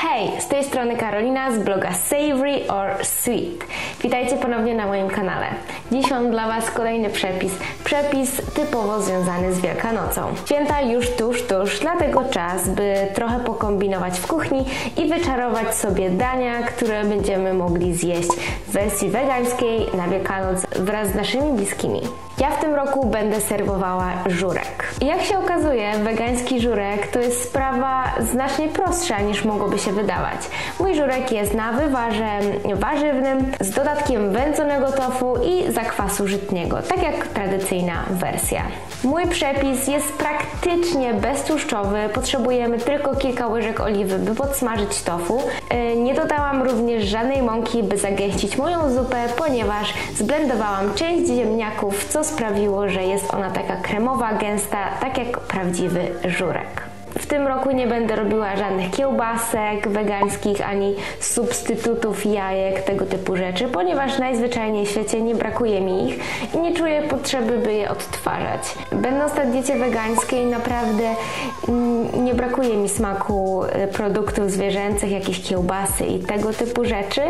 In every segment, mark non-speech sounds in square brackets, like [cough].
Hej, z tej strony Karolina z bloga Savory or Sweet. Witajcie ponownie na moim kanale. Dziś mam dla Was kolejny przepis. Przepis typowo związany z Wielkanocą. Święta już tuż, tuż, dlatego czas, by trochę pokombinować w kuchni i wyczarować sobie dania, które będziemy mogli zjeść w wersji wegańskiej na Wielkanoc wraz z naszymi bliskimi. Ja w tym roku będę serwowała żurek. Jak się okazuje, wegański żurek to jest sprawa znacznie prostsza niż mogłoby się wydawać. Mój żurek jest na wywarze warzywnym z dodatkiem wędzonego tofu i zakwasu żytniego, tak jak tradycyjna wersja. Mój przepis jest praktycznie beztłuszczowy, potrzebujemy tylko kilka łyżek oliwy, by podsmażyć tofu. Yy, nie dodałam również żadnej mąki, by zagęścić moją zupę, ponieważ zblendowałam część ziemniaków, co sprawiło, że jest ona taka kremowa, gęsta, tak jak prawdziwy żurek. Tym roku nie będę robiła żadnych kiełbasek wegańskich ani substytutów jajek, tego typu rzeczy, ponieważ najzwyczajniej w świecie nie brakuje mi ich i nie czuję potrzeby, by je odtwarzać. Będąc na diecie wegańskiej naprawdę nie brakuje mi smaku y, produktów zwierzęcych, jakieś kiełbasy i tego typu rzeczy,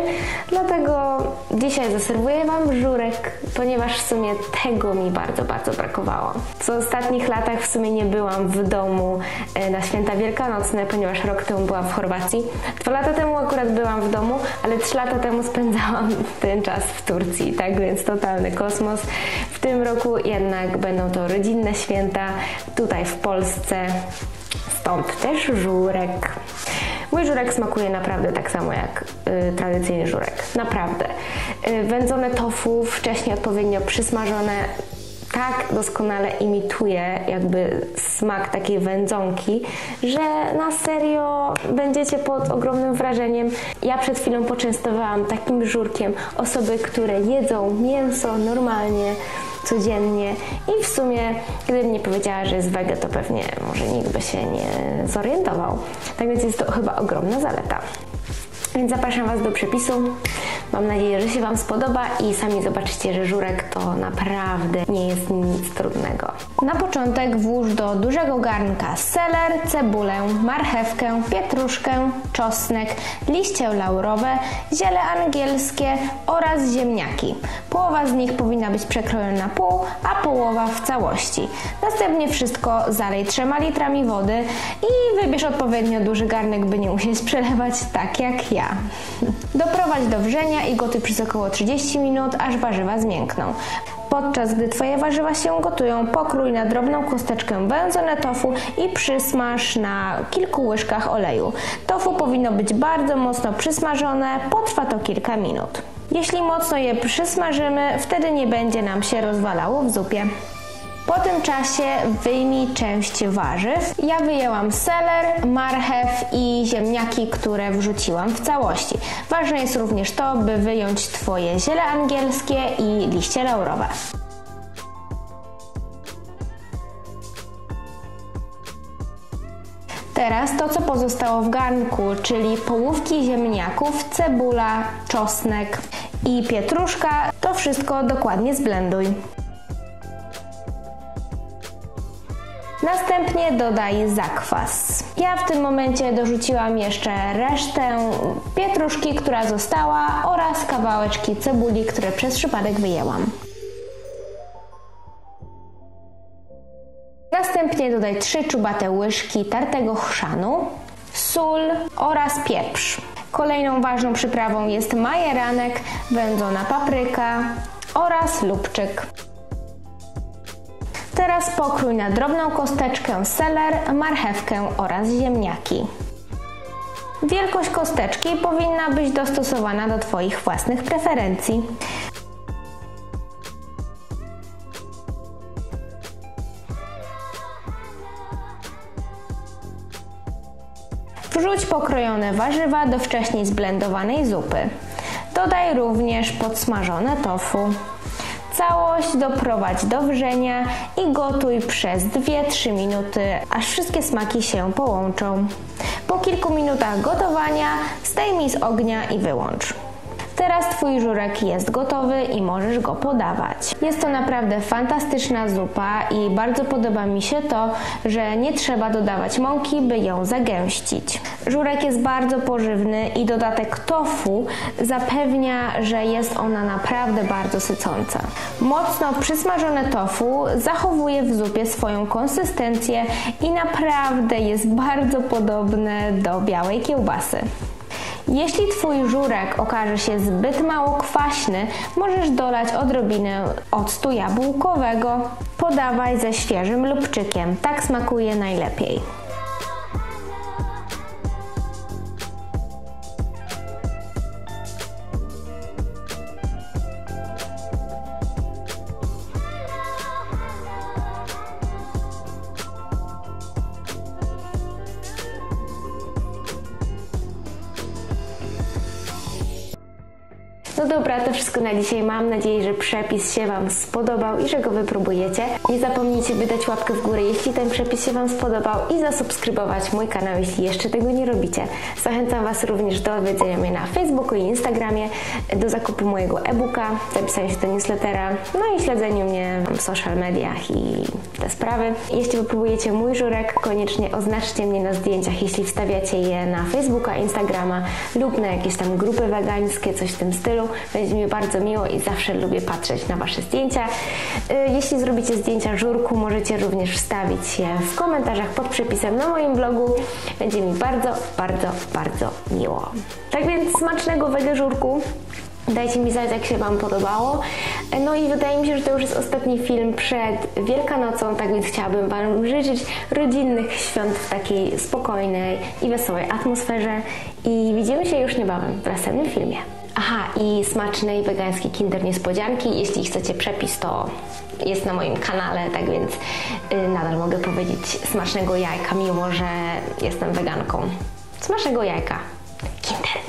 dlatego dzisiaj zaserwuję Wam żurek, ponieważ w sumie tego mi bardzo, bardzo brakowało. W ostatnich latach w sumie nie byłam w domu y, na święta wielkanocne, ponieważ rok temu byłam w Chorwacji. Dwa lata temu akurat byłam w domu, ale trzy lata temu spędzałam [laughs] ten czas w Turcji, tak więc totalny kosmos. W tym roku jednak będą to rodzinne święta tutaj w Polsce, stąd też żurek. Mój żurek smakuje naprawdę tak samo jak y, tradycyjny żurek. Naprawdę. Y, wędzone tofu, wcześniej odpowiednio przysmażone, tak doskonale imituje jakby smak takiej wędzonki, że na serio będziecie pod ogromnym wrażeniem. Ja przed chwilą poczęstowałam takim żurkiem osoby, które jedzą mięso normalnie, codziennie i w sumie, gdybym nie powiedziała, że jest wege, to pewnie może nikt by się nie zorientował. Tak więc jest to chyba ogromna zaleta. Więc zapraszam Was do przepisu. Mam nadzieję, że się Wam spodoba i sami zobaczycie, że żurek to naprawdę nie jest nic trudnego. Na początek włóż do dużego garnka seler, cebulę, marchewkę, pietruszkę, czosnek, liście laurowe, ziele angielskie oraz ziemniaki. Połowa z nich powinna być przekrojona na pół, a połowa w całości. Następnie wszystko zalej trzema litrami wody i wybierz odpowiednio duży garnek, by nie musieć przelewać tak jak ja. Doprowadź do wrzenia i gotuj przez około 30 minut, aż warzywa zmiękną. Podczas gdy Twoje warzywa się gotują, pokrój na drobną kosteczkę wędzone tofu i przysmaż na kilku łyżkach oleju. Tofu powinno być bardzo mocno przysmażone, potrwa to kilka minut. Jeśli mocno je przysmażymy, wtedy nie będzie nam się rozwalało w zupie. Po tym czasie wyjmij część warzyw. Ja wyjęłam seler, marchew i ziemniaki, które wrzuciłam w całości. Ważne jest również to, by wyjąć Twoje ziele angielskie i liście laurowe. Teraz to, co pozostało w garnku, czyli połówki ziemniaków, cebula, czosnek i pietruszka, to wszystko dokładnie zblenduj. Następnie dodaj zakwas. Ja w tym momencie dorzuciłam jeszcze resztę pietruszki, która została oraz kawałeczki cebuli, które przez przypadek wyjęłam. Następnie dodaj 3 czubate łyżki tartego chrzanu, sól oraz pieprz. Kolejną ważną przyprawą jest majeranek, wędzona papryka oraz lubczyk. Teraz pokrój na drobną kosteczkę seler, marchewkę oraz ziemniaki. Wielkość kosteczki powinna być dostosowana do Twoich własnych preferencji. Wrzuć pokrojone warzywa do wcześniej zblendowanej zupy. Dodaj również podsmażone tofu. Całość doprowadź do wrzenia i gotuj przez 2-3 minuty, aż wszystkie smaki się połączą. Po kilku minutach gotowania zdejmij z ognia i wyłącz. Teraz Twój żurek jest gotowy i możesz go podawać. Jest to naprawdę fantastyczna zupa i bardzo podoba mi się to, że nie trzeba dodawać mąki, by ją zagęścić. Żurek jest bardzo pożywny i dodatek tofu zapewnia, że jest ona naprawdę bardzo sycąca. Mocno przysmażone tofu zachowuje w zupie swoją konsystencję i naprawdę jest bardzo podobne do białej kiełbasy. Jeśli Twój żurek okaże się zbyt mało kwaśny, możesz dolać odrobinę octu jabłkowego. Podawaj ze świeżym lubczykiem, tak smakuje najlepiej. No dobra, to wszystko na dzisiaj. Mam nadzieję, że przepis się Wam spodobał i że go wypróbujecie. Nie zapomnijcie wydać łapkę w górę, jeśli ten przepis się Wam spodobał i zasubskrybować mój kanał, jeśli jeszcze tego nie robicie. Zachęcam Was również do odwiedzenia mnie na Facebooku i Instagramie, do zakupu mojego e-booka, zapisania się do newslettera, no i śledzeniu mnie w social mediach i te sprawy. Jeśli wypróbujecie mój żurek, koniecznie oznaczcie mnie na zdjęciach, jeśli wstawiacie je na Facebooka, Instagrama lub na jakieś tam grupy wegańskie, coś w tym stylu. Będzie mi bardzo miło i zawsze lubię patrzeć na Wasze zdjęcia. Y, Jeśli zrobicie zdjęcia żurku, możecie również wstawić je w komentarzach pod przepisem na moim blogu. Będzie mi bardzo, bardzo, bardzo miło. Tak więc smacznego wege żurku. Dajcie mi znać, jak się Wam podobało. No i wydaje mi się, że to już jest ostatni film przed Wielkanocą, tak więc chciałabym Wam życzyć rodzinnych świąt w takiej spokojnej i wesołej atmosferze. I widzimy się już niebawem w następnym filmie. Aha, i smacznej wegańskiej kinder niespodzianki. Jeśli chcecie przepis, to jest na moim kanale, tak więc y, nadal mogę powiedzieć smacznego jajka, mimo że jestem weganką. Smacznego jajka. Kinder